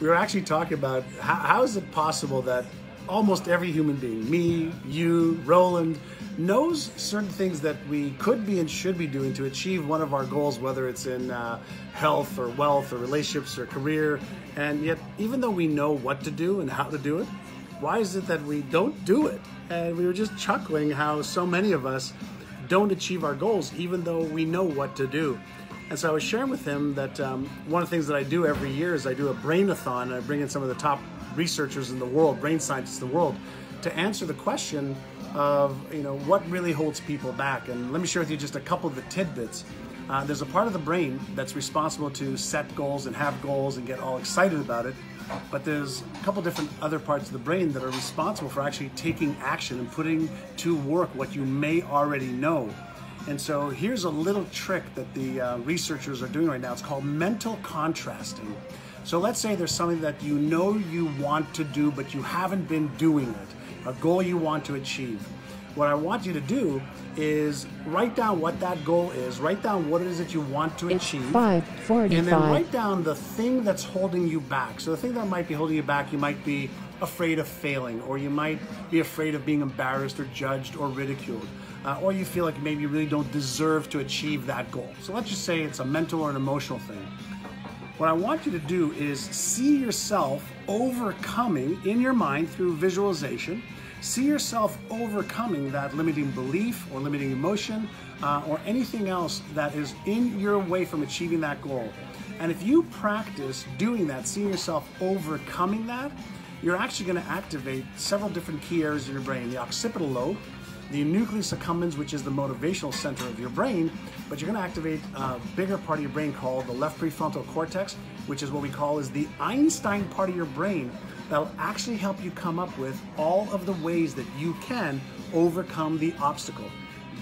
we were actually talking about how, how is it possible that almost every human being, me, you, Roland, knows certain things that we could be and should be doing to achieve one of our goals, whether it's in uh, health or wealth or relationships or career. And yet, even though we know what to do and how to do it, why is it that we don't do it? And we were just chuckling how so many of us don't achieve our goals, even though we know what to do. And so I was sharing with him that um, one of the things that I do every year is I do a brainathon and I bring in some of the top researchers in the world, brain scientists in the world, to answer the question of you know what really holds people back. And let me share with you just a couple of the tidbits. Uh, there's a part of the brain that's responsible to set goals and have goals and get all excited about it. But there's a couple different other parts of the brain that are responsible for actually taking action and putting to work what you may already know. And so here's a little trick that the uh, researchers are doing right now. It's called mental contrasting. So let's say there's something that you know you want to do, but you haven't been doing it, a goal you want to achieve. What I want you to do is write down what that goal is, write down what it is that you want to It's achieve. 545. And then write down the thing that's holding you back. So the thing that might be holding you back, you might be afraid of failing, or you might be afraid of being embarrassed or judged or ridiculed. Uh, or you feel like maybe you really don't deserve to achieve that goal. So let's just say it's a mental or an emotional thing. What I want you to do is see yourself overcoming in your mind through visualization. See yourself overcoming that limiting belief or limiting emotion uh, or anything else that is in your way from achieving that goal. And if you practice doing that, seeing yourself overcoming that, you're actually going to activate several different key areas in your brain the occipital lobe, the nucleus accumbens, which is the motivational center of your brain, but you're going to activate a bigger part of your brain called the left prefrontal cortex, which is what we call is the Einstein part of your brain that'll actually help you come up with all of the ways that you can overcome the obstacle.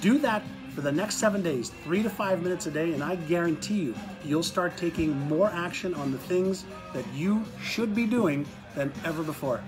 Do that for the next seven days, three to five minutes a day, and I guarantee you, you'll start taking more action on the things that you should be doing than ever before.